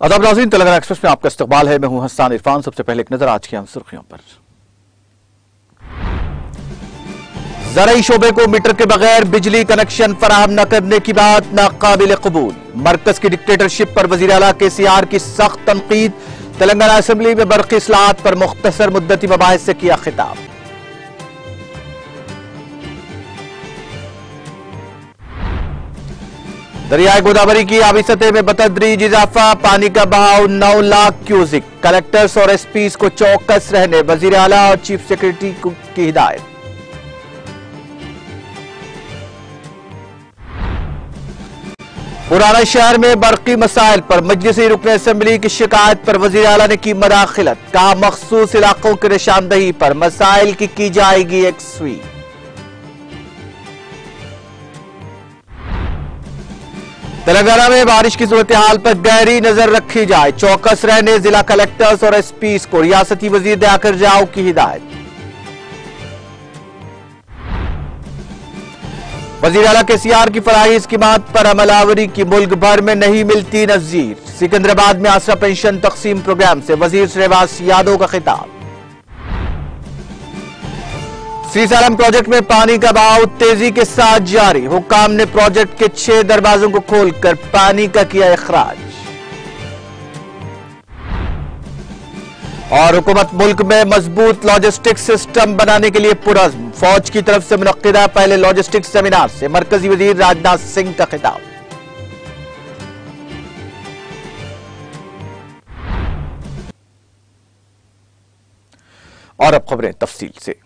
अदब नाजीन तेलंगाना एक्सप्रेस में आपका इस्तकबाल है। मैं हूँ हस्सान इरफान। सबसे पहले एक नज़र आज की आम सुर्खियों पर। जराई शोबे को मीटर के बगैर बिजली कनेक्शन फराहम न करने की बात नाकाबिल कबूल। मरकज की डिक्टेटरशिप पर वज़ीर अला के सी आर की सख्त तनकीद। तेलंगाना असम्बली में बरकी असलाहत पर मुख्तसर मुद्दती मबाहस से किया खिताब। दरियाई गोदावरी की आबी सतह में बतदरीज इजाफा, पानी का बहाव, नौ लाख क्यूजिक कलेक्टर्स और एसपी को चौकस रहने, वज़ीर आला और चीफ सेक्रेटरी की हिदायत। पुराना शहर में बरकी मसाइल पर मजलिसी रुकन असम्बली की शिकायत पर वज़ीर अला ने की मदाखिलत। कहा मखसूस इलाकों की निशानदही पर मसाइल की की जाएगी एक स्वी तेलंगाना में बारिश की सूरत हाल पर गहरी नज़र रखी जाए। चौकस रहने जिला कलेक्टर्स और एसपी को रियासती वज़ीर दयाकर जाओ की हिदायत। वज़ीर अला के सीआर की फराही स्कीमात पर अमलावरी की मुल्क भर में नहीं मिलती नजीर। सिकंदराबाद में आसरा पेंशन तकसीम प्रोग्राम से वज़ीर श्रीवास यादव का खिताब। श्रीसालम प्रोजेक्ट में पानी का बहाव तेज़ी के साथ जारी। हुकाम ने प्रोजेक्ट के छह दरवाजों को खोलकर पानी का किया अखराज और हुकूमत मुल्क में मज़बूत लॉजिस्टिक सिस्टम बनाने के लिए पुरज्म। फौज की तरफ़ से मुनदा पहले लॉजिस्टिक सेमिनार से मरकजी वज़ीर राजनाथ सिंह का खिताब। और अब खबरें तफसील से।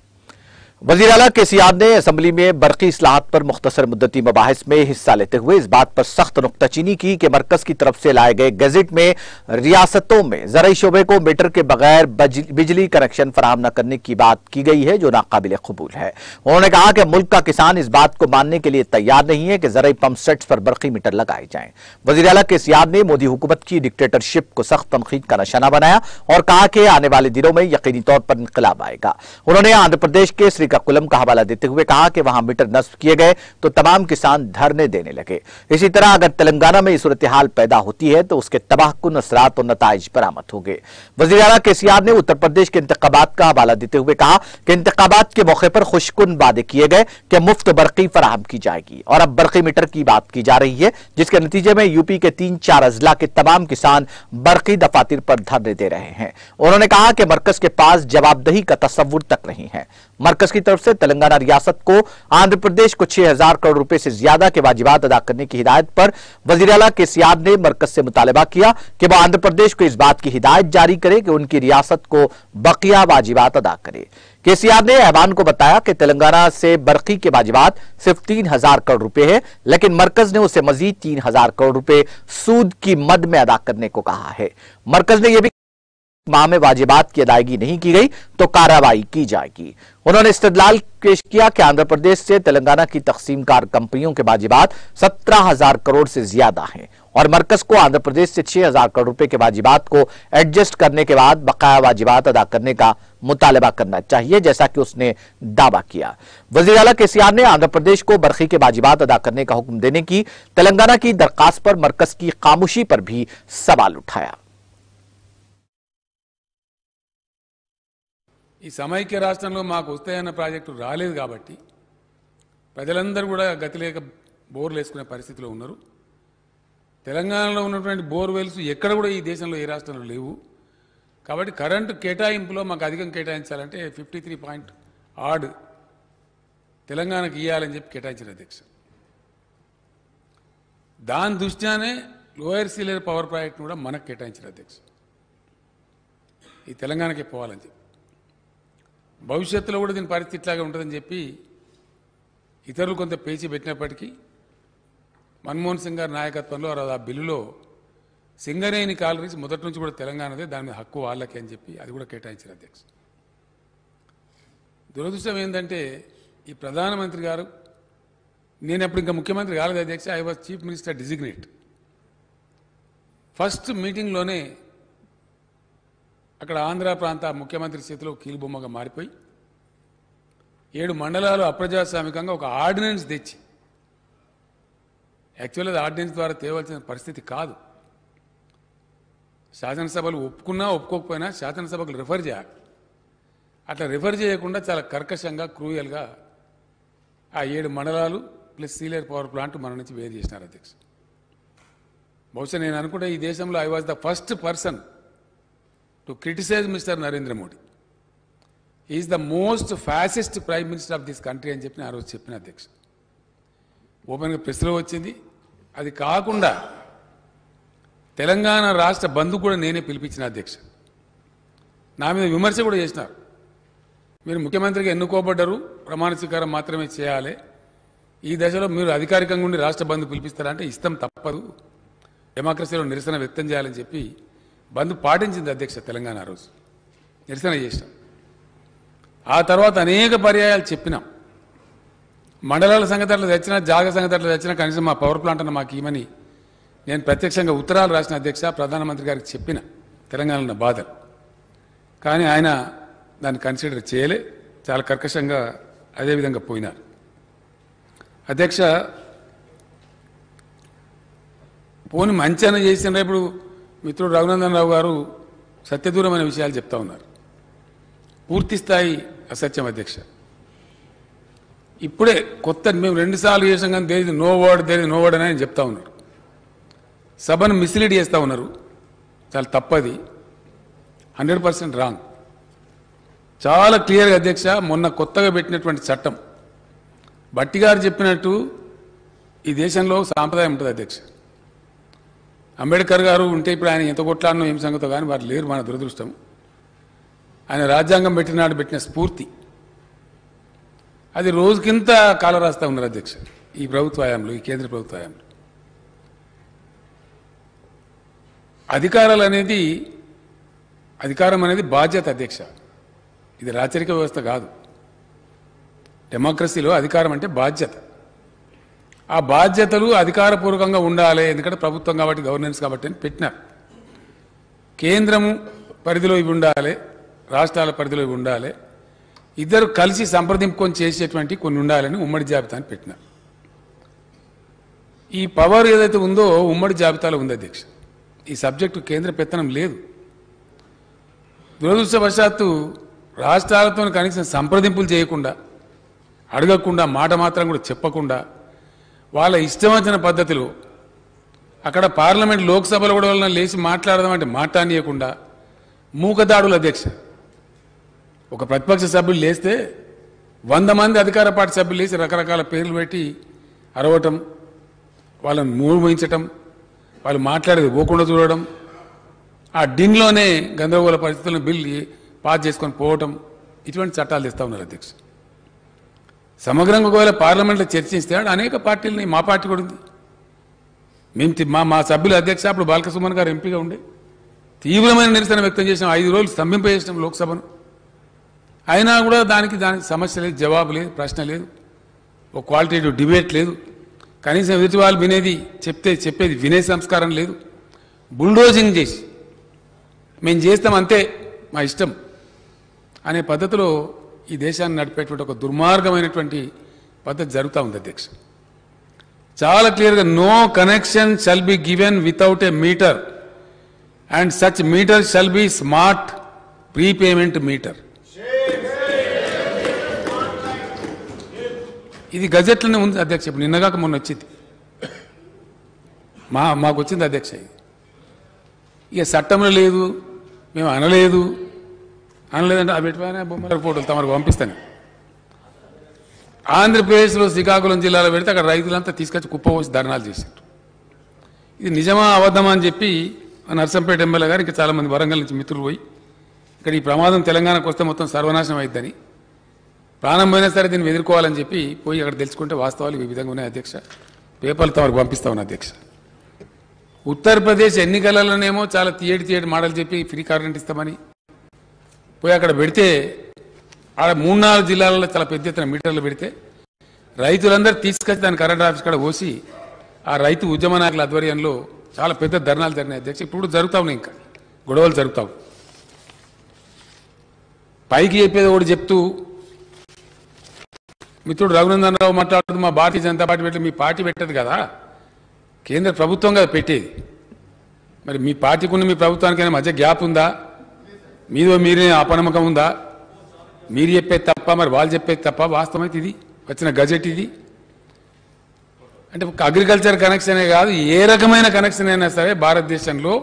वज़ीर अला के सियाद ने असम्बली में बरकी असलाहत पर मुख्तर मुद्दती मबाहस में हिस्सा लेते हुए इस बात पर सख्त नुकताचीनी की कि मरकज की तरफ़ से लाए गए गजट में रियासतों में ज़रिए शोबे को मीटर के बगैर बिजली कनेक्शन फराहम न करने की बात की गई है, जो नाकाबिल कबूल है। उन्होंने कहा कि मुल्क का किसान इस बात को मानने के लिए तैयार नहीं है कि ज़रिए पंप सेट्स पर बरकी मीटर लगाए जाए। वज़ीर अला के सियाद ने मोदी हुकूमत की डिक्टेटरशिप को सख्त तनखीद का निशाना बनाया और कहा कि आने वाले दिनों में यकीनी तौर पर इनकलाब आएगा। उन्होंने आंध्र प्रदेश के श्री श्रीकाकुलम का हवाला देते हुए कहा कि वहाँ मीटर नस्ब किए गए तो तमाम किसान धरने देने लगे। इसी तरह अगर तेलंगाना में सूरत हाल पैदा होती है तो उसके तबाहकुन असरात और नतज बरामद होंगे। वजी अला के सियाद ने उत्तर प्रदेश के इंतबात का हवाला देते हुए कहा कि इंतबात के मौके पर खुशकुन वादे किए गए कि मुफ़्त बरकी फराहम की जाएगी। और अब बरकी मीटर की बात की जा रही है, जिसके नतीजे में यूपी के तीन चार अजला के तमाम किसान बरकी दफातर पर धरने दे रहे हैं। उन्होंने कहा कि मरकज के पास जवाबदही का तस्वुर तक नहीं है। मरकज की तरफ़ से तेलंगाना रियासत को आंध्र प्रदेश को छह हज़ार करोड़ रुपए से ज़्यादा के वाजिबात अदा करने की हिदायत पर वज़ीर अला के सियाद ने मरकज से मुतालबा किया कि वह आंध्र प्रदेश को इस बात की हिदायत जारी करे कि उनकी रियासत को बकिया वाजिबात अदा करे। केसीआर ने ऐवान को बताया कि तेलंगाना से बरकी के वाजिबात सिर्फ़ तीन हज़ार करोड़ रुपए है, लेकिन मरकज ने उसे मजीद तीन हज़ार करोड़ रुपए सूद की मद में अदा करने को कहा है। मरकज ने यह भी माह में वाजिबात की अदायगी नहीं की गई तो कार्रवाई की जाएगी। उन्होंने इस्तदलाल पेश किया कि आंध्र प्रदेश से तेलंगाना की तकसीमकार कंपनियों के वाजिबात सत्रह हज़ार करोड़ से ज़्यादा हैं और मरकज को आंध्र प्रदेश से छह हज़ार करोड़ रुपए के वाजिबात को एडजस्ट करने के बाद बकाया वाजिबात अदा करने का मुतालबा करना चाहिए, जैसा कि उसने दावा किया। वज़ीर अला के सीआर ने आंध्र प्रदेश को बरखी के वाजिबात अदा करने का हुक्म देने की तेलंगाना की दरखास्त पर मरकज की खामोशी पर भी सवाल उठाया। ఈ సమైక్య రాష్ట్రంలో మాకు వస్తాయన్న ప్రాజెక్టు రాలేదు కాబట్టి ప్రజలందరూ కూడా గతి లేక బోర్లు వేసుకునే పరిస్థితిలో ఉన్నారు. తెలంగాణలో ఉన్నటువంటి బోర్వెల్స్ ఎక్కడ కూడా ఈ దేశంలో ఏ రాష్ట్రంలో లేవు. కాబట్టి కరెంటు కేటాయింపులో మాకు అధికం కేటాయించాలంటే ఫిఫ్టీ త్రీ పాయింట్ ఆడ్ తెలంగాణకి ఇవ్వాలని చెప్పి కేటాయించారు అధ్యక్ష. దాని దృష్ట్యానే లోయర్ సీలియర్ పవర్ ప్రాజెక్ట్ను కూడా మనకు కేటాయించారు అధ్యక్ష. ఈ తెలంగాణకే పోవాలని చెప్పి. భవిష్యత్తులో కూడా దీని పరిస్థితి ఇట్లాగే ఉంటుందని చెప్పి ఇతరులు కొంత పేచి పెట్టినప్పటికీ మన్మోహన్ సింగ్ గారి నాయకత్వంలో ఆ బిల్లులో సింగరేణి కాలరీస్ మొదటి నుంచి కూడా తెలంగాణదే దాని మీద హక్కు వాళ్ళకి అని చెప్పి అది కూడా కేటాయించారు అధ్యక్ష దురదృష్టం ఏంటంటే ఈ ప్రధానమంత్రి గారు నేను అప్పుడు ఇంకా ముఖ్యమంత్రి కాలేదు అధ్యక్ష I was chief minister designate. First మీటింగ్లోనే అక్కడ ఆంధ్ర ప్రాంత ముఖ్యమంత్రి చేతిలో కీలుబొమ్మగా మారిపోయి ఏడు మండలాలు అప్రజాస్వామికంగా ఒక ఆర్డినెన్స్ తెచ్చి. యాక్చువల్గా అది ఆర్డినెన్స్ ద్వారా తేవాల్సిన పరిస్థితి కాదు. శాసనసభలు ఒప్పుకున్నా ఒప్పుకోకపోయినా శాసనసభకు రిఫర్ చేయాలి. అట్లా రిఫర్ చేయకుండా చాలా కర్కశంగా క్రూయల్గా ఆ ఏడు మండలాలు ప్లస్ సీలియర్ పవర్ ప్లాంట్ మన నుంచి వేరు చేసినారు అధ్యక్ష బహుశా నేను అనుకుంటే ఈ దేశంలో I was the first person to criticize mister Narendra Modi is the most fascist prime minister of this country అని చెప్పి ఆ రోజు చెప్పిన అధ్యక్ష. ఓపెన్గా ప్రెస్లో వచ్చింది. అది కాకుండా తెలంగాణ రాష్ట్ర బంధు కూడా నేనే పిలిపించిన అధ్యక్ష. నా మీద విమర్శ కూడా చేసినారు. మీరు ముఖ్యమంత్రిగా ఎన్నుకోబడ్డరు ప్రమాణ స్వీకారం మాత్రమే చేయాలి. ఈ దశలో మీరు అధికారికంగా ఉండి రాష్ట్ర బంధు పిలిపిస్తారంటే ఇష్టం తప్పదు. డెమోక్రసీలో నిరసన వ్యక్తం చేయాలని చెప్పి బంద్ పాటించింది అధ్యక్ష తెలంగాణ రోజు. నిరసన చేసినాం. ఆ తర్వాత అనేక పర్యాయాలు చెప్పినాం. మండలాల సంగతి అట్లా తెచ్చినా జాగ సంగతి తెచ్చినా కనీసం మా పవర్ ప్లాంట్ అన్న మాకు ఇవ్వని నేను ప్రత్యక్షంగా ఉత్తరాలు రాసిన అధ్యక్ష ప్రధానమంత్రి గారికి చెప్పిన తెలంగాణలో బాధలు. కానీ ఆయన దాన్ని కన్సిడర్ చేయలే. చాలా కర్కశంగా అదేవిధంగా పోయినారు. అధ్యక్ష పోని మంచి చేసిన ఇప్పుడు మిత్రుడు రఘునందన్ రావు గారు సత్యదూరమైన విషయాలు చెప్తా ఉన్నారు. పూర్తి స్థాయి అసత్యం అధ్యక్ష. ఇప్పుడే కొత్త మేము రెండుసార్లు చేసాం కానీ దేని నో వర్డ్ దేని నో వర్డ్ అని చెప్తా ఉన్నారు. సభను మిస్లీడ్ చేస్తూ ఉన్నారు. చాలా తప్పది. Hundred percent wrong. చాలా క్లియర్గా అధ్యక్ష మొన్న కొత్తగా పెట్టినటువంటి చట్టం. బట్టి గారు చెప్పినట్టు ఈ దేశంలో సాంప్రదాయం ఉంటుంది అధ్యక్ష. అంబేద్కర్ గారు ఉంటే ఇప్పుడు ఆయన ఎంత కొట్లాడనో ఏం సంగతో కానీ వారు లేరు మన దురదృష్టం. ఆయన రాజ్యాంగం పెట్టినాడు పెట్టిన స్ఫూర్తి. అది రోజుకింత కాల రాస్తా ఉన్నారు అధ్యక్ష ఈ ప్రభుత్వ హయాంలో ఈ కేంద్ర ప్రభుత్వ హయాంలో. అధికారాలు అనేది అధికారం అనేది బాధ్యత అధ్యక్ష. ఇది రాచరిక వ్యవస్థ కాదు. డెమోక్రసీలో అధికారం అంటే బాధ్యత. ఆ బాధ్యతలు అధికారపూర్వకంగా ఉండాలి. ఎందుకంటే ప్రభుత్వం కాబట్టి గవర్నెన్స్ కాబట్టి అని పెట్టినారు. కేంద్రము పరిధిలో ఇవి ఉండాలి. రాష్ట్రాల పరిధిలో ఇవి ఉండాలి. ఇద్దరు కలిసి సంప్రదింపుకొని చేసేటువంటి కొన్ని ఉండాలని ఉమ్మడి జాబితాని పెట్టినారు. ఈ పవర్ ఏదైతే ఉందో ఉమ్మడి జాబితాలో ఉంది అధ్యక్ష. ఈ సబ్జెక్టు కేంద్ర పెత్తనం లేదు. దురదృష్టవశాత్తు రాష్ట్రాలతో కనీసం సంప్రదింపులు చేయకుండా అడగకుండా మాట మాత్రం కూడా చెప్పకుండా వాళ్ళ ఇష్టం వచ్చిన పద్ధతిలో. అక్కడ పార్లమెంట్ లోక్సభలో కూడా వాళ్ళని లేచి మాట్లాడదామంటే మాట్లాడనీయకుండా మూకదాడులు అధ్యక్ష. ఒక ప్రతిపక్ష సభ్యులు లేస్తే వంద మంది అధికార పార్టీ సభ్యులు లేచి రకరకాల పేర్లు పెట్టి అరవటం వాళ్ళని మూయించటం వాళ్ళు మాట్లాడేది పోకుండా చూడడం ఆ డిన్లోనే గందరగోళ పరిస్థితులను బిల్ పాస్ చేసుకొని పోవటం ఇటువంటి చట్టాలు తెస్తా ఉన్నారు అధ్యక్ష. సమగ్రంగా ఒకవేళ పార్లమెంట్లో చర్చిస్తాడు అనేక పార్టీలని మా పార్టీ కూడా ఉంది. మేము మా మా సభ్యుల అధ్యక్ష అప్పుడు బాలకసుమన్ గారు ఎంపీగా ఉండే. తీవ్రమైన నిరసన వ్యక్తం చేసిన ఐదు రోజులు స్తంభింపజేసినాం లోక్సభను. అయినా కూడా దానికి దానికి సమస్య లేదు జవాబు లేదు ప్రశ్న లేదు. ఒక క్వాలిటేటివ్ డిబేట్ లేదు. కనీసం ఎదుటి వాళ్ళు వినేది చెప్తే చెప్పేది వినే సంస్కారం లేదు. బుల్డోజింగ్ చేసి మేము చేస్తాం అంతే మా ఇష్టం అనే పద్ధతిలో ఈ దేశాన్ని నడిపేటువంటి ఒక దుర్మార్గమైనటువంటి పద్ధతి జరుగుతూ ఉంది అధ్యక్ష. చాలా క్లియర్గా no connection shall be given without a meter. And such meter shall be smart prepayment meter. ఇది గజెట్లోనే ఉంది అధ్యక్ష. ఇప్పుడు నిన్నగాక మొన్న వచ్చింది. మా మాకు వచ్చింది అధ్యక్ష ఇది. ఇక చట్టంలో లేదు మేము అనలేదు అనలేదంటే ఆ పెట్టిపోయినా బొమ్మలకు ఫోటోలు తమకు పంపిస్తాను. ఆంధ్రప్రదేశ్లో శ్రీకాకుళం జిల్లాలో పెడితే అక్కడ రైతులంతా తీసుకొచ్చి కుప్పపోసి ధర్నాలు చేశారు ఇది నిజమా అబద్ధమా అని చెప్పి నర్సంపేట ఎమ్మెల్యే గారు ఇంకా చాలామంది వరంగల్ నుంచి మిత్రులు పోయి ఇక్కడ ఈ ప్రమాదం తెలంగాణకు వస్తే మొత్తం సర్వనాశనం అయిద్దని ప్రాణం సరే దీన్ని ఎదుర్కోవాలని చెప్పి పోయి అక్కడ తెలుసుకుంటే వాస్తవాలు ఈ విధంగా ఉన్నాయి అధ్యక్ష. పేపర్లు తమకు పంపిస్తా ఉన్నా అధ్యక్ష. ఉత్తరప్రదేశ్ ఎన్నికలలోనేమో చాలా తీయటి తీయటి మాటలు చెప్పి ఫ్రీ కరెంట్ ఇస్తామని పోయి అక్కడ పెడితే ఆడ మూడు నాలుగు జిల్లాలలో చాలా పెద్ద ఎత్తున మీటర్లు పెడితే రైతులందరూ తీసుకొచ్చి దాని కరెంట్ ఆఫీస్ కాడ పోసి ఆ రైతు ఉద్యమ నాయకుల ఆధ్వర్యంలో చాలా పెద్ద ధర్నాలు జరిగినాయి. అధ్యక్ష ఇప్పుడు కూడా జరుగుతా ఉన్నాయి ఇంకా. గొడవలు జరుగుతావు పైకి చెప్పేది ఒకటి చెప్తూ మిత్రుడు రఘునందన్ రావు మాట్లాడుతూ మా భారతీయ జనతా పార్టీ పెట్టి మీ పార్టీ పెట్టదు కదా. కేంద్ర ప్రభుత్వం కదా పెట్టేది. మరి మీ పార్టీకున్న మీ ప్రభుత్వానికైనా మధ్య గ్యాప్ ఉందా? మీదో మీరే అపనమ్మకం ఉందా? మీరు చెప్పేది తప్ప మరి వాళ్ళు చెప్పేది తప్ప వాస్తవం ఇది. వచ్చిన గజెట్ ఇది. అంటే అగ్రికల్చర్ కనెక్షనే కాదు ఏ రకమైన కనెక్షన్ అయినా సరే భారతదేశంలో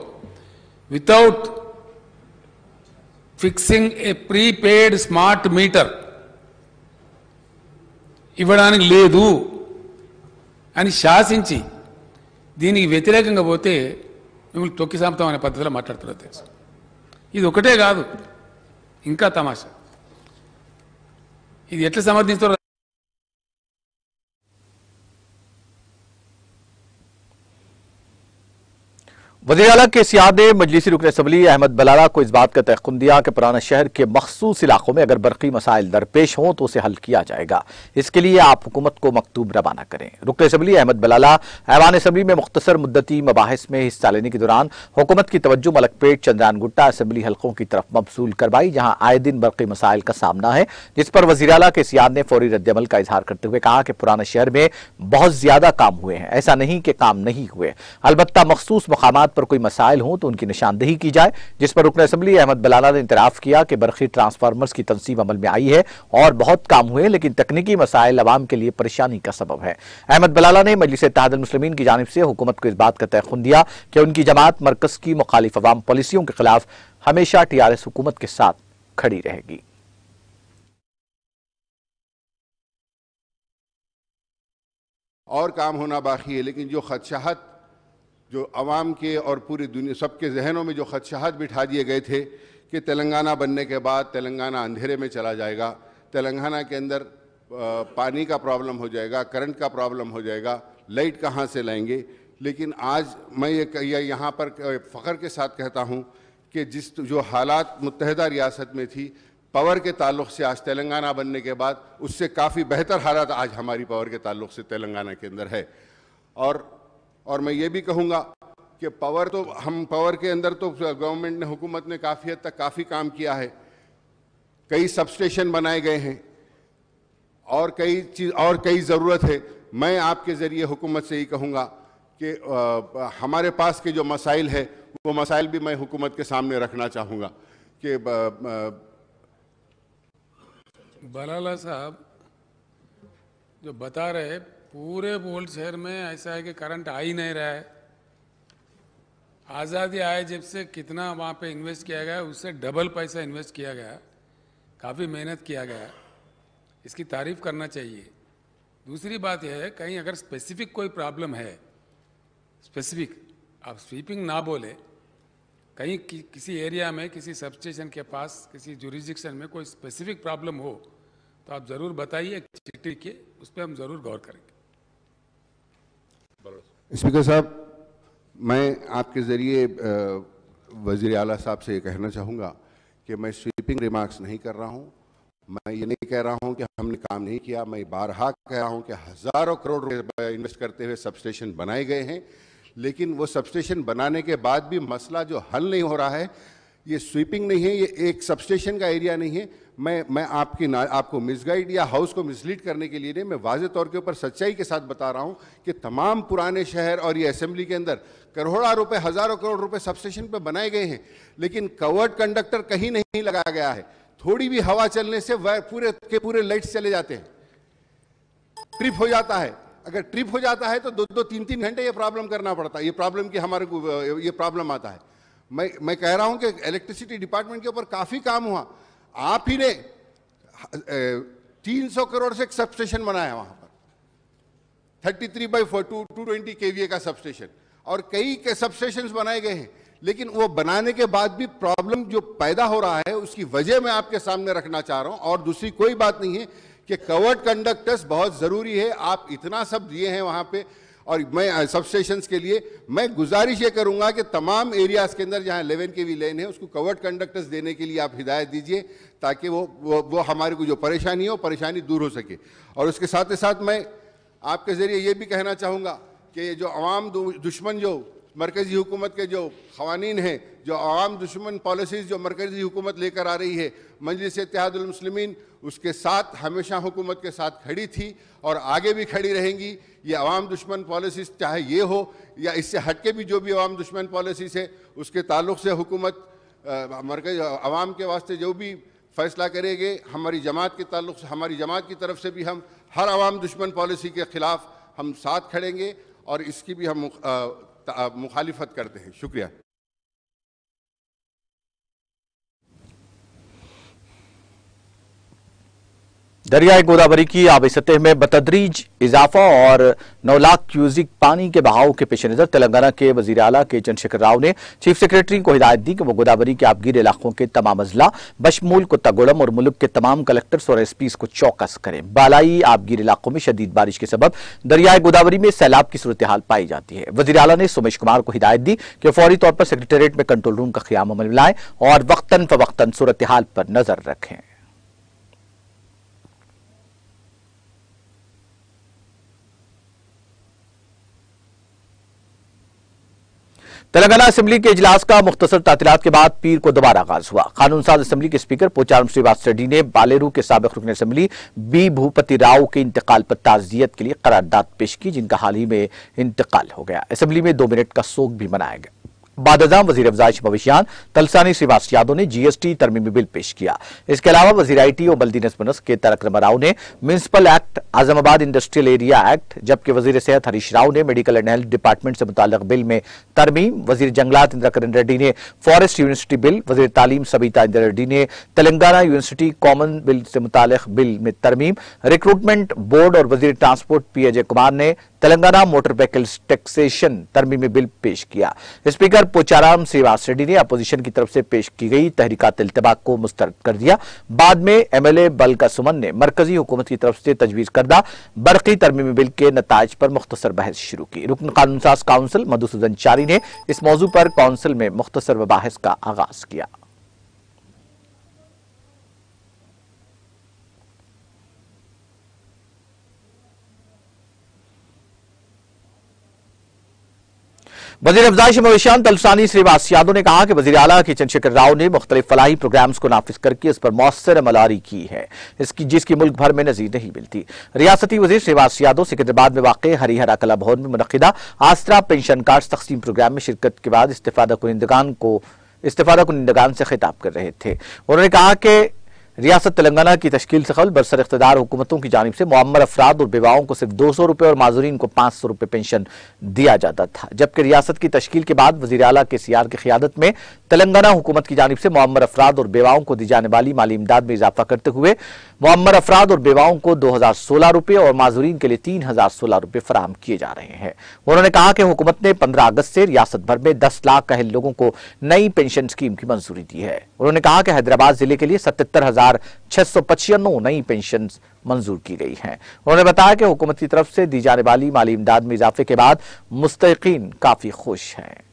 without fixing a prepaid smart meter ఇవ్వడానికి లేదు అని శాసించి దీనికి వ్యతిరేకంగా పోతే మిమ్మల్ని తొక్కి సాంపుతాం అనే పద్ధతిలో మాట్లాడుతున్నారు తెలుసు. ఇది ఒకటే కాదు ఇంకా తమాషా. ఇది ఎట్లా సమర్థిస్తారో वज़ीर के सियाद ने मजलिसी रुकन असम्बली अहमद बलाला को इस बात का तयन दिया कि पुराना शहर के मखसूस इलाकों में अगर बरकी मसाइल दरपेश हों तो उसे हल किया जाएगा। इसके लिए आप हुकूमत को मकतूब रवाना करें। रुकन असम्बली अहमद बलाला ऐवान असम्बली में मुख्तसर मुद्दती मबाहस में हिस्सा लेने के दौरान हुकूमत की तवज्जो मलकपेट चंद्रान गुट्टा असम्बली हल्कों की तरफ़ मबसूल करवाई, जहाँ आए दिन बरकी मसाइल का सामना है, जिस पर वज़ीर अला के सियाद ने फौरी रद्दमल का इजहार करते हुए कहा कि पुराना शहर में बहुत ज़्यादा काम हुए हैं। ऐसा नहीं कि काम नहीं हुए। अलबत्ता मखसूस मकाम पर कोई मसाइल हों तो उनकी निशानदेही की जाए, जिस पर रुकन असम्बली अहमद बलाला ने इतराफ किया कि बरखी ट्रांसफार्मर्स की तनसीब अमल में आई है और बहुत काम हुए लेकिन तकनीकी मसाइल अवाम के लिए परेशानी का सबब है। अहमद बलाला ने मजलिस मुस्लिमीन की जानब से हुकूमत को इस बात का तयन दिया कि उनकी जमात मरकज की मुखालिफ अवाम पॉलिसियों के खिलाफ हमेशा टी आर एस हुकूमत के साथ खड़ी रहेगी। और काम होना बाकी है, लेकिन जो खदशाहत जो आवाम के और पूरी दुनिया, सबके जहनों में जो खदशाहत बिठा दिए गए थे कि तेलंगाना बनने के बाद तेलंगाना अंधेरे में चला जाएगा, तेलंगाना के अंदर पानी का प्रॉब्लम हो जाएगा, करंट का प्रॉब्लम हो जाएगा, लाइट कहाँ से लाएँगे? लेकिन आज मैं ये यहाँ पर फ़ख्र के साथ कहता हूँ कि जिस जो हालात मुतहदा रियासत में थी, पावर के ताल्लुक से आज तेलंगाना बनने के बाद, उससे काफ़ी बेहतर हालात आज हमारी पावर के ताल्लुक से तेलंगाना के अंदर है। और और मैं ये भी कहूँगा कि पावर तो हम पावर के अंदर तो गवर्नमेंट ने, हुकूमत ने काफ़ी हद तक काफ़ी काम किया है। कई सबस्टेशन बनाए गए हैं और कई चीज़, और कई ज़रूरत है। मैं आपके ज़रिए हुकूमत से ही कहूँगा कि हमारे पास के जो मसाइल है, वो मसाइल भी मैं हुकूमत के सामने रखना चाहूँगा कि बलाला साहब जो बता रहे पूरे ओल्ड शहर में ऐसा है कि करंट आ ही नहीं रहा है। आज़ादी आए जब से कितना वहाँ पे इन्वेस्ट किया गया उससे डबल पैसा इन्वेस्ट किया गया। काफ़ी मेहनत किया गया। इसकी तारीफ़ करना चाहिए। दूसरी बात यह है कहीं अगर स्पेसिफिक कोई प्रॉब्लम है स्पेसिफिक आप स्वीपिंग ना बोले कहीं कि, किसी एरिया में किसी सबस्टेशन के पास किसी जुरिजिक्शन में कोई स्पेसिफिक प्रॉब्लम हो तो आप ज़रूर बताइए चिट्ठी के उस पर हम ज़रूर गौर करेंगे। स्पीकर साहब मैं आपके ज़रिए वज़ी अला साहब से ये कहना चाहूँगा कि मैं स्वीपिंग रिमार्क्स नहीं कर रहा हूँ। मैं ये नहीं कह रहा हूँ कि हमने काम नहीं किया। मैं बारहा कह रहा हूँ कि हज़ारों करोड़ रुपये इन्वेस्ट करते हुए सबस्टेशन बनाए गए हैं। लेकिन वो सबस्टेशन बनाने के बाद भी मसला जो हल नहीं हो रहा है ये स्वीपिंग नहीं है, ये एक सबस्टेशन का एरिया नहीं है। मैं मैं आपकी ना, आपको मिसगाइड या हाउस को मिसलीड करने के लिए नहीं, मैं वाज तौर के ऊपर सच्चाई के साथ बता रहा हूँ कि तमाम पुराने शहर और ये असेंबली के अंदर करोड़ा रुपए, हज़ारों करोड़ रुपए सबस्टेशन पे बनाए गए हैं, लेकिन कवर्ड कंडक्टर कहीं नहीं लगाया गया है। थोड़ी भी हवा चलने से वह पूरे, के पूरे लाइट्स चले जाते हैं। ट्रिप हो जाता है। अगर ट्रिप हो जाता है तो दो दो, तीन तीन घंटे ये प्रॉब्लम करना पड़ता है। ये प्रॉब्लम की हमारे को, ये प्रॉब्लम आता है। मैं मैं कह रहा हूँ कि इलेक्ट्रिसिटी डिपार्टमेंट के ऊपर काफ़ी काम हुआ। आप ही ने तीन सौ करोड़ से एक सबस्टेशन बनाया वहाँ पर। Thirty three by four to two twenty के का सबस्टेशन और कई के सबस्टेशन बनाए गए हैं। लेकिन वो बनाने के बाद भी प्रॉब्लम जो पैदा हो रहा है, उसकी वजह मैं आपके सामने रखना चाह रहा हूँ। और दूसरी कोई बात नहीं है कि कवर्ड कंडक्टर्स बहुत ज़रूरी है। आप इतना सब दिए हैं वहाँ पे। और मैं सब स्टेशन के लिए मैं गुजारिश ये करूँगा कि तमाम एरियाज़ के अंदर जहाँ इलेवन के वी लेन है उसको कवर्ड कंडक्टर्स देने के लिए आप हिदायत दीजिए ताकि वो वो, वो हमारे को जो परेशानी हो परेशानी दूर हो सके। और उसके साथ ही साथ मैं आपके ज़रिए ये भी कहना चाहूँगा कि जो आवाम दुश्मन जो मरकजी हुकूमत के जो खवानीन हैं, जो आवाम दुश्मन पॉलिसीज़ जो मरकजी हुकूमत लेकर आ रही है, मजलिस इतिहादुलमसलिमिन उसके साथ हमेशा हुकूमत के साथ खड़ी थी और आगे भी खड़ी रहेंगी। ये आवाम दुश्मन पॉलिसीज़ चाहे ये हो या इससे हट के भी जो भी आवाम दुश्मन पॉलिसीज़ है, उसके ताल्लुक से हुकूमत मरकज अवाम के वास्ते जो भी फैसला करेंगे, हमारी जमात के ताल्लुक से, हमारी जमात की तरफ़ से भी हम, हर आवाम दुश्मन पॉलिसी के ख़िलाफ़ हम साथ खड़ेंगे और इसकी भी हम मुखालिफत करते हैं। शुक्रिया। दरियाई गोदावरी की आबी सतह में बतदरीज इजाफा और नौ लाख क्यूजिक पानी के बहाव के पेश नज़र। तेलंगाना के वज़ीर अला के चंद्रशेखर राव ने चीफ सेक्रेटरी को हिदायत दी कि वो गोदावरी के आबगीर इलाकों के तमाम अजला, बशमूल कुत्तागुड़म और मुल्क के तमाम कलेक्टर्स और एसपीज को चौकस करें। बालाई आबगीर इलाकों में शदीद बारिश के सबब दरियाए गोदावरी में सैलाब की सूरत हाल पाई जाती है। वज़ीर अला ने सोमेश कुमार को हिदायत दी कि फौरी तौर पर सेक्रेटेरिएट में कंट्रोल रूम का क्याम अमल लाएँ और वक्तन फवक्तन सूरत हाल पर नज़र रखें। तेलंगाना असेंबली के इजलास का मुख्तर तातीलत के बाद पीर को दोबारा आगाज़ हुआ। कानून साज असेंबली के स्पीकर पोचारम श्रीवास रेड्डी ने बालेरू के सबक रुकन असेंबली, बी भूपति राव के इंतकाल पर ताजियत के लिए करारदाद पेश की, जिनका हाल ही में इंतकाल हो गया। असेंबली में दो मिनट का सोग भी मनाया गया। बादजाम वज़ीर अफजाइश भविष्यान तलसानी श्रीवास यादव ने जीएसटी तरमीमी बिल पेश किया। इसके अलावा वज़ीर आईटी और बल्दी नस्बनस के तरक राव ने municipal act Azamabad industrial area act जबकि वज़ीर सेहत हरीश राव ने मेडिकल एंड हेल्थ डिपार्टमेंट से मुतालिक बिल में तरमीम, वज़ीर जंगलात इंदिरा करण रेड्डी ने फॉरेस्ट यूनिवर्सिटी बिल, वज़ीर तालीम सबिता इंदिरा रेड्डी ने तेलंगाना यूनिवर्सिटी कॉमन बिल से मुतालिक बिल में तरमीम रिक्रूटमेंट बोर्ड और वज़ीर ट्रांसपोर्ट पी अजय कुमार ने तेलंगाना मोटर व्हीकल टैक्सेशन तरमीमी बिल पेश किया। स्पीकर पोचाराम श्रीवास रेड्डी ने अपोजिशन की तरफ़ से पेश की गई तहरीका इल्तबाक को मुस्तरद कर दिया। बाद में एमएलए बलका सुमन ने मरकजी हुकूमत की तरफ़ से तजवीज करदा बरकी तरमीमी बिल के नतज पर मुख्तसर बहस शुरू की। रुकन कानूनसाज काउंसिल मधुसूदन चारी ने इस मौजू पर काउंसिल में मुख्तर बहस का आगाज़ किया। वज़ीर अफजाइश मवेशियान तलसानी श्रीवास यादव ने कहा कि वज़ीर अला के चंद्रशेखर राव ने मुख्तलिफ़ फलाही प्रोग्राम्स को नाफिज करके इस पर मौसर अमलारी की है। इसकी, जिसकी मुल्क भर में नजीर नहीं मिलती। रियासती वज़ीर श्रीवास यादव सिकंदराबाद में वाक़ हरिहरा कला भवन में मुनदा आसरा पेंशन कार्ड तकसीम प्रोग्राम में शिरकत के बाद इस्तीफादा कुनिंदगान को, इस्तीफादा कुनिंदगान से खिताब कर रहे थे। उन्होंने कहा कि रियासत तेलंगाना की तश्ल से कबल बरसर इकतदार हुकूमतों की जानब से मम्मर अफराद और बेवाओं को सिर्फ़ दो सौ रुपये और माजूरीन को पाँच सौ रुपये पेंशन दिया जाता था। जबकि रियासत की तश्ल के बाद वजी अला के सीआर की क्यादत में तेलंगाना हुकूमत की जानब से मम्मर अफराद और बेवाओं को दी जाने वाली माली इमदाद में इजाफा करते हुए मुआमर अफराद और बेवाओं को दो हज़ार सोलह रुपये और माजूरीन के लिए तीन हज़ार सोलह रुपये फराम किए जा रहे हैं। उन्होंने कहा कि हुकूमत ने पंद्रह अगस्त से रियासत भर में दस लाख अहल लोगों को नई पेंशन स्कीम की मंजूरी दी है। उन्होंने कहा कि हैदराबाद ज़िले के लिए सतहत्तर हज़ार छह सौ पचानवे नई पेंशन मंजूर की गई हैं। उन्होंने बताया कि हुकूमत की तरफ़ से दी जाने वाली माली इमदाद में इजाफे के बाद मुस्तकीन काफ़ी खुश हैं।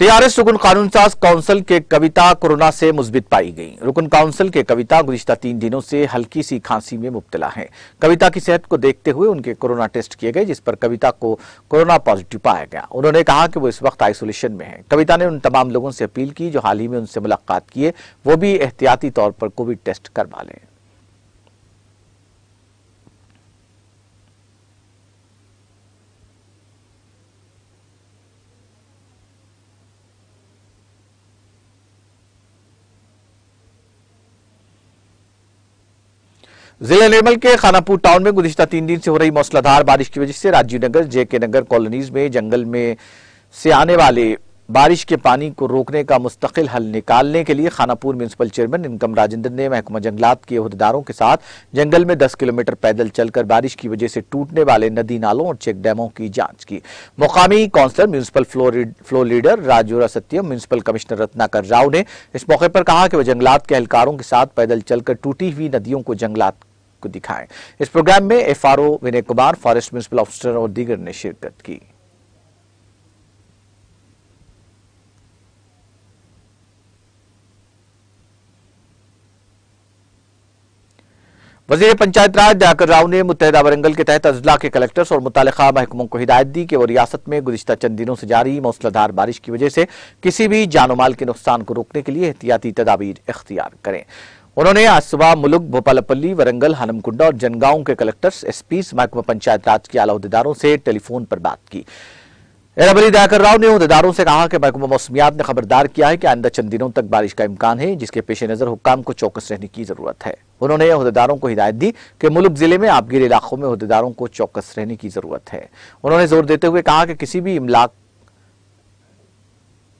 टीआरएस रुकन कानून साज काउंसिल के कविता कोरोना से मुस्बित पाई गई। रुकन काउंसिल के कविता गुजशत तीन दिनों से हल्की सी खांसी में मुब्तला है। कविता की सेहत को देखते हुए उनके कोरोना टेस्ट किए गए, जिस पर कविता को कोरोना पॉजिटिव पाया गया। उन्होंने कहा कि वो इस वक्त आइसोलेशन में है। कविता ने उन तमाम लोगों से अपील की जो हाल ही में उनसे मुलाकात किए वो भी एहतियाती तौर पर कोविड टेस्ट करवा लें। जिला निर्मल के खानापुर टाउन में गुजशत तीन दिन से हो रही मौसलाधार बारिश की वजह से राजीव नगर, जेके नगर कॉलोनीज में जंगल में से आने वाले बारिश के पानी को रोकने का मुस्तकिल हल निकालने के लिए खानापुर म्यूनसिपल चेयरमैन इनकम राजेंद्र ने महकमा जंगलात के अहदेदारों के साथ जंगल में 10 किलोमीटर पैदल चलकर बारिश की वजह से टूटने वाले नदी नालों और चेक डैमों की जाँच की। मुकामी councillor, municipal floor leader Rajura Satyam municipal commissioner Ratnakar Rao ने इस मौके पर कहा कि वह जंगलात के एहलकारों के साथ पैदल चलकर टूटी हुई नदियों को जंगलात को दिखाएँ। इस प्रोग्राम में FRO Vinay Kumar, forest municipal officer और दीगर ने शिरकत की। वज़ीर पंचायत राज दयाकर राव ने मुतहदा वरंगल के तहत अजला के कलेक्टर्स और मुतल महकमों को हिदायत दी कि वो रियासत में गुजशत चंद दिनों से जारी मौसलाधार बारिश की वजह से किसी भी जानो माल के नुकसान को रोकने के लिए एहतियाती तदाबीर इख्तियार करें। उन्होंने आज सुबह मुलुक भोपालपल्ली, वरंगल, हनमकुंडा और जनगांव के कलेक्टर्स, एसपीस, महकमा पंचायत राज के आला अहदेदारों से टेलीफोन पर बात की। एराबली दयाकर राव ने अहदेदारों से कहा कि महकमा मौसमियात ने खबरदार किया है कि आइंदा चंद दिनों तक बारिश का इम्कान है, जिसके पेश नज़र हुक्काम को चौकस रहने की ज़रूरत है। उन्होंने अहदेदारों को हिदायत दी कि मुल्क ज़िले में आपगिर इलाकों में अहदेदारों को चौकस रहने की ज़रूरत है। उन्होंने ज़ोर देते हुए कहा कि किसी भी इमलाक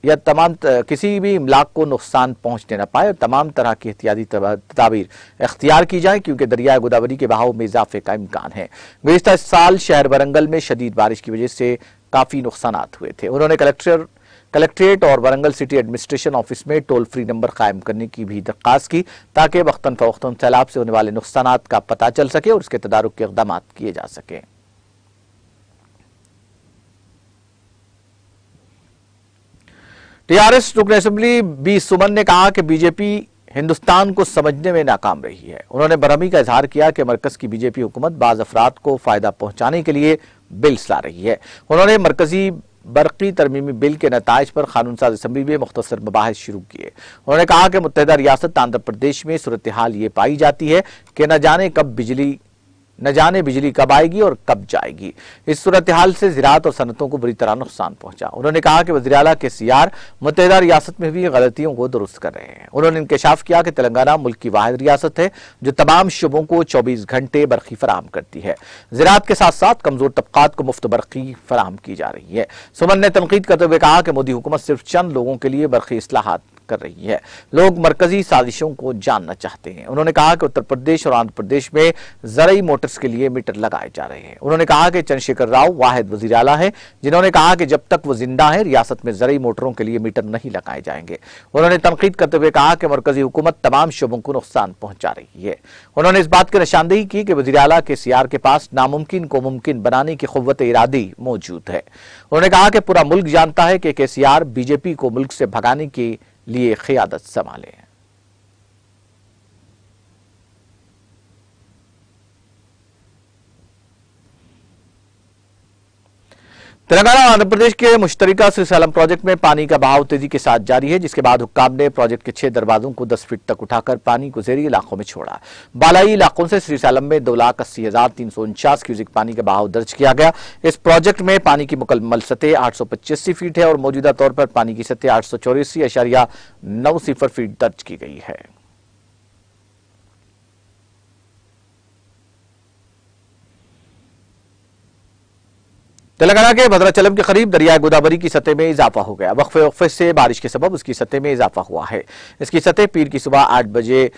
या तमाम किसी भी इमलाक को नुकसान पहुँचने न पाए और तमाम तरह की एहतियाती तदाबीर इख्तियार की जाए, क्योंकि दरिया गोदावरी के बहाव में इजाफे का इम्कान है। गुजशत साल शहर वरंगल में शदीद बारिश की वजह से काफ़ी नुकसान हुए थे। उन्होंने कलेक्टर कलेक्ट्रेट और वरंगल सिटी एडमिनिस्ट्रेशन ऑफ़िस में टोल फ्री नंबर कायम करने की भी दरखास्त की, ताकि वक्ता फवक्तन सैलाब से होने वाले नुकसान का पता चल सके और उसके तदारुक के इकदाम किए जा सकें। टीआरएस रुकन असेंबली बी सुमन ने कहा कि बीजेपी हिंदुस्तान को समझने में नाकाम रही है। उन्होंने बरहमी का इजहार किया कि मरकज की बीजेपी हुकूमत बाज अफराद को फ़ायदा पहुँचाने के लिए बिल्स ला रही है। उन्होंने मरकजी बरकी तरमीमी बिल के नतज पर कानून साज असम्बली में मुख्तर मबाहस शुरू किए। उन्होंने कहा कि मुतहदा रियासत आंध्र प्रदेश में सूरत हाल ये पाई जाती है कि न जाने कब बिजली न जाने बिजली कब आएगी और कब जाएगी। इस सूरत हाल से ज़रात और सनतों को बुरी तरह नुकसान पहुँचा। उन्होंने कहा कि वजी अला के सियार मुतहदा रियासत में हुई गलतियों को दुरुस्त कर रहे हैं। उन्होंने इंकशाफ किया कि तेलंगाना मुल्क की वाद रियासत है, जो तमाम शुबों को चौबीस घंटे बरखी फराम करती है। ज़रात के साथ साथ कमज़ोर तबकात को मुफ़्त बरखी फराम की जा रही है। सुमन ने तनकीद करते हुए कहा कि मोदी हुकूमत सिर्फ़ चंद लोगों के लिए बरखी असलाहत कर रही है। लोग मरकजी साजिशों को जानना चाहते हैं। उन्होंने कहा कि उत्तर प्रदेश और आंध्र प्रदेश में जरई मोटर्स के लिए मीटर लगाए जा रहे हैं। उन्होंने कहा कि चंद्रशेखर राव वाहिद वज़ीर आला है, जिन्होंने कहा कि जब तक वो ज़िंदा है, रियासत में जरई मोटरों के लिए मीटर नहीं लगाए जाएँगे। उन्होंने तनकीद करते हुए कहा कि मरकजी हुकूमत तमाम शुबों को नुकसान पहुँचा रही है। उन्होंने इस बात की निशानदेही की कि वजी अला के सियार के पास नामुमकिन को मुमकिन बनाने की कुत इरादी मौजूद है। उन्होंने कहा कि पूरा मुल्क जानता है कि के सियार बीजेपी को मुल्क से भगाने की लिए क़ियादत संभाले तेलंगाना आंध्र प्रदेश के मुश्तरका श्रीसैलम प्रोजेक्ट में पानी का बहाव तेज़ी के साथ जारी है, जिसके बाद हुक्काम ने प्रोजेक्ट के छह दरवाजों को दस फीट तक उठाकर पानी को जेरी इलाकों में छोड़ा। बालाई इलाकों से श्रीसैलम में दो लाख अस्सी हज़ार तीन सौ उनचास क्यूजिक पानी का बहाव दर्ज किया गया। इस प्रोजेक्ट में पानी की मुकम्मल सतह आठ सौ पचासी फीट है और मौजूदा तौर पर पानी की सतह आठ सौ चौरासी अशारिया नौ सिफर फीट दर्ज की गई है। तेलंगाना के भद्राचलम के करीब दरिया गोदावरी की सतह में इजाफा हो गया। वक्फे वक्फे से बारिश के सबब उसकी सतह में इजाफा हुआ है। इसकी सतह पीर की सुबह आठ बजे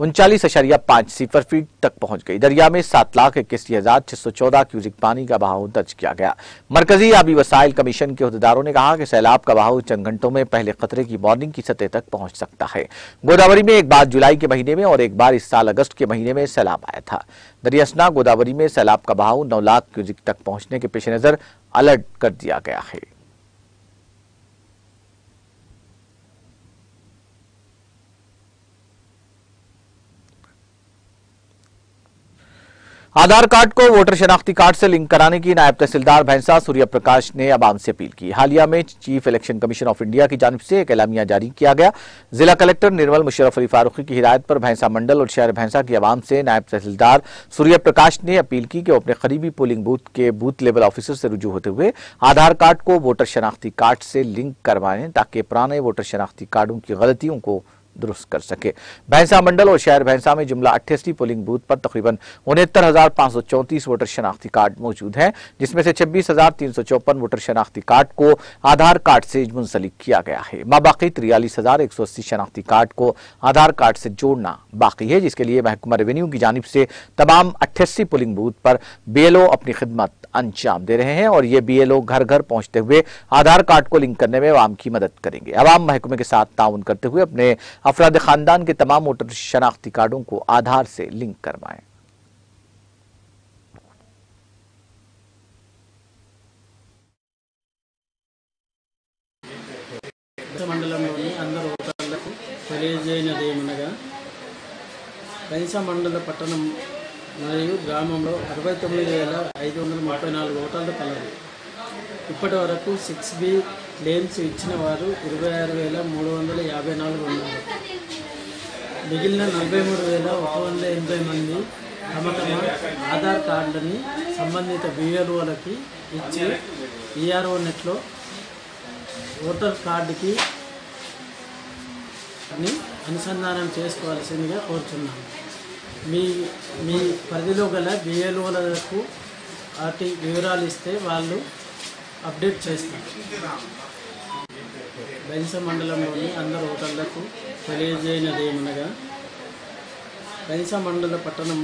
उनचालीस अशरिया पाँच सिफर फीट तक पहुँच गई। दरिया में सात लाख इक्कीस हज़ार छह सौ चौदह क्यूजिक पानी का बहाव दर्ज किया गया। मरकजी आबी वसाइल कमीशन के अहदेदारों ने कहा कि सैलाब का बहाव चंद घंटों में पहले खतरे की वार्निंग की सतह तक पहुँच सकता है। गोदावरी में एक बार जुलाई के महीने में और एक बार इस साल अगस्त के महीने में सैलाब आया था। दरियासना गोदावरी में सैलाब का बहाव नौ लाख क्यूजिक तक पहुँचने के पेश नज़र अलर्ट कर दिया गया है। आधार कार्ड को वोटर शनाख्ती कार्ड से लिंक कराने की नायब तहसीलदार भैंसा सूर्य प्रकाश ने अवाम से अपील की। हालिया में chief election commission of India की जानब से एक एलामिया जारी किया गया। जिला कलेक्टर निर्मल मुशरफ अली फारूकी की हिदायत पर भैंसा मंडल और शहर भैंसा की आवाम से नायब तहसीलदार सूर्य प्रकाश ने अपील की कि वो अपने करीबी पोलिंग बूथ के बूथ लेवल ऑफिसर से रुजू होते हुए आधार कार्ड को वोटर शनाख्ती कार्ड से लिंक करवाएँ, ताकि पुराने वोटर शनाख्ती कार्डों की गलतियों को दुरुस्त कर सके। भैंसा मंडल और शहर भैंसा में जुमला अट्ठासी पोलिंग बूथ पर तकरीबन उनहत्तर हज़ार पाँच सौ चौंतीस वोटर शनाख्ती कार्ड मौजूद हैं, जिसमें से छब्बीस हज़ार तीन सौ चौपन वोटर शनाख्ती कार्ड को आधार कार्ड से मुंसलिक किया गया है। माबाकी तिरयालीस हज़ार एक सौ अस्सी शनाख्ती कार्ड को आधार कार्ड से जोड़ना बाकी है, जिसके लिए महकमा रेवेन्यू की जानब से तमाम अट्ठासी पोलिंग बूथ पर बीएलओ अपनी खिदमत अंजाम दे रहे हैं और ये बीएलओ घर घर पहुँचते हुए आधार कार्ड को लिंक करने में आवाम की मदद करेंगे। आवाम महकमे के साथ ताउन करते हुए अपने अफराद खानदान के तमाम वोटर शनाख्ती कार्डों को आधार से लिंक करवाएं మండలంలోని అందరు ఓటర్లకు తెలియజేయనదేమనగా బైంస మండల పట్టణం మరియు గ్రామంలో అరవై తొమ్మిది వేల ఐదు వందల ముప్పై నాలుగు ఓటర్లు కలరు ఇప్పటి వరకు సిక్స్ బి క్లెయిమ్స్ ఇచ్చిన వారు ఇరవై ఆరు వేల మూడు వందల యాభై నాలుగు ఉన్నారు మిగిలిన నలభై మూడు వేల ఒక వందల ఎనభై మంది తమ తమ ఆధార్ కార్డుని సంబంధిత బిఎల్ఓలకి ఇచ్చి ఈఆర్ఓ నెట్లో ఓటర్ కార్డుకి అనుసంధానం చేసుకోవాల్సిందిగా కోరుచున్నాను. మీ మీ పరిధిలో గల బిఎల్ఓలకు వాటి వివరాలు ఇస్తే వాళ్ళు అప్డేట్ చేస్తారు. బైంస మండలంలోని అందరు ఓటర్లకు తెలియజేయనదేమనగా బైంస మండల పట్టణం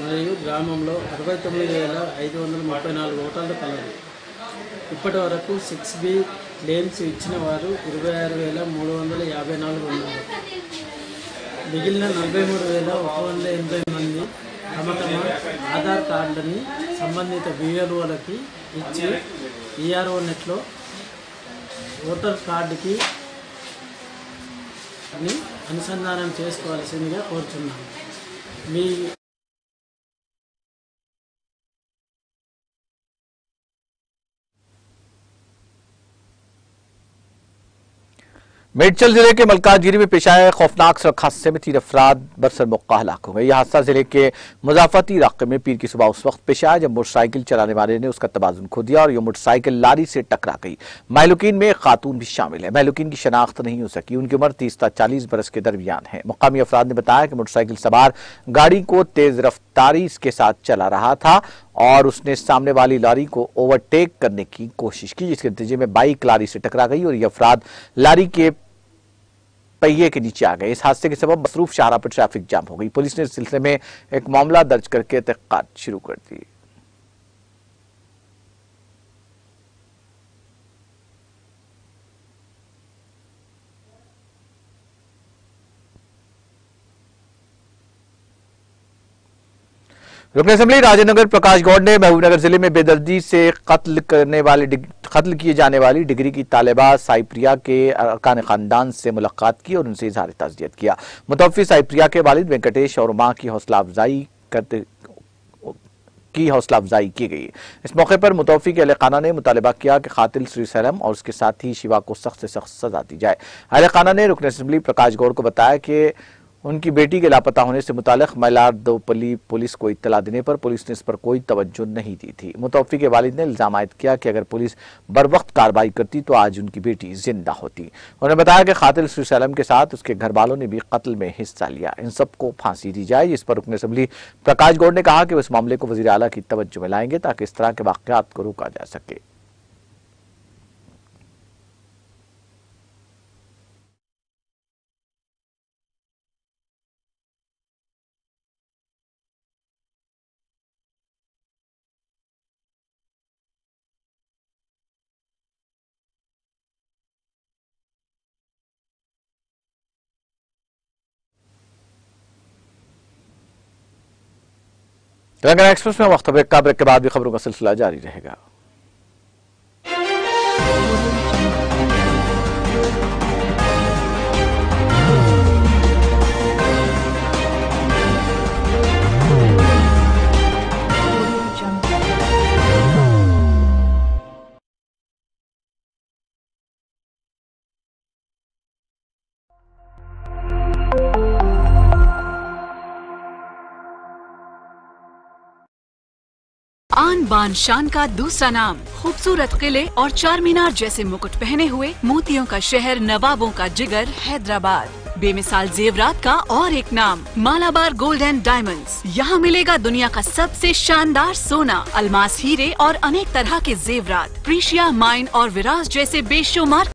మరియు గ్రామంలో అరవై తొమ్మిది వేల ఐదు వందల ముప్పై నాలుగు ఓటర్లు కలరు. ఇప్పటి వరకు సిక్స్ బి క్లెయిమ్స్ ఇచ్చిన వారు ఇరవై ఆరు వేల మూడు వందల యాభై నాలుగు ఉన్నారు. మిగిలిన నలభై మూడు వేల ఒక వంద ఎనభై మంది తమ తమ ఆధార్ కార్డుని సంబంధిత బిఎల్ఓలకి ఇచ్చి ఈఆర్ఓ నెట్లో ఓటర్ కార్డుకి అని అనుసంధానం చేసుకోవాల్సిందిగా కోరుచున్నాను. మీ मेडचल ज़िले के मलकाजगिरी में पेश आए खौफनाक सड़क हादसे में तीन अफराद बरसर मौका हलाक हो गए यह हादसा ज़िले के मुजाफती इलाके में पीर की सुबह उस वक्त पेश आया, जब मोटरसाइकिल चलाने वाले ने उसका तबाजुन खो दिया और यह मोटरसाइकिल लारी से टकरा गई। महलुकीन में खातून भी शामिल है। महलुकीन की शनाख्त नहीं हो सकी। उनकी उम्र तीस चालीस बरस के दरमियान है। मुकामी अफराद ने बताया कि मोटरसाइकिल सवार गाड़ी को तेज रफ्तारी के साथ चला रहा था और उसने सामने वाली लारी को ओवरटेक करने की कोशिश की, जिसके नतीजे में बाइक लारी से टकरा गई और ये अफराद लारी के पहिए के नीचे आ गए। इस हादसे के सबब मसरूफ शाहरा पर ट्रैफ़िक जाम हो गई। पुलिस ने इस सिलसिले में एक मामला दर्ज करके तहकत शुरू कर दी। रुकन असम्बली राजेंद्र प्रकाश गौड़ ने महबूबनगर ज़िले में बेदर्दी से कत्ल करने वाले कत्ल किए जाने वाली डिग्री की तालिबा साइप्रिया के अरकान खानदान से मुलाकात की और उनसे इजहार ताजियत किया। मुतवफ़ी साइप्रिया के वालिद वेंकटेश और माँ की हौसला अफजाई करते, की हौसला अफजाई की गई। इस मौके पर मुतौफी के अहल खाना ने मुतालबा किया कि कातिल श्री सैलम और उसके साथ ही शिवा को सख्त से सख्त सजा दी जाए। अहल खाना ने रुकन असम्बली प्रकाश गौड़ को बताया कि उनकी बेटी के लापता होने से मुतालिक मैलार दोपली पुलिस को इतला देने पर पुलिस ने इस पर कोई तवज्जो नहीं दी थी। मुतौफी के वालिद ने इल्ज़ाम आयद किया कि अगर पुलिस बर वक्त कार्रवाई करती तो आज उनकी बेटी ज़िंदा होती। उन्होंने बताया कि खातिल सैलम के साथ उसके घर वालों ने भी कत्ल में हिस्सा लिया। इन सबको फांसी दी जाए इस पर रुकन असम्बली प्रकाश गौड़ ने कहा कि इस मामले को वजी अला की तवज्जो में लाएँगे ताकि इस तरह के वाकत को रोका जा सके। तेलंगाना एक्सप्रेस में वक्त ब्रेक का ब्रेक के बाद भी खबरों का सिलसिला जारी रहेगा। आन शान का दूसरा नाम खूबसूरत किले और चार मीनार जैसे मुकुट पहने हुए मोतियों का शहर, नवाबों का जिगर, हैदराबाद। बेमिसाल जेवरात का और एक नाम, मालाबार गोल्ड एंड डायमंड्स। यहाँ मिलेगा दुनिया का सबसे शानदार सोना, अलमास हीरे और अनेक तरह के जेवरात। प्रीशिया माइन और विरास जैसे बेशुमार